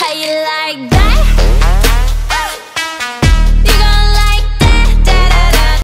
how you like that?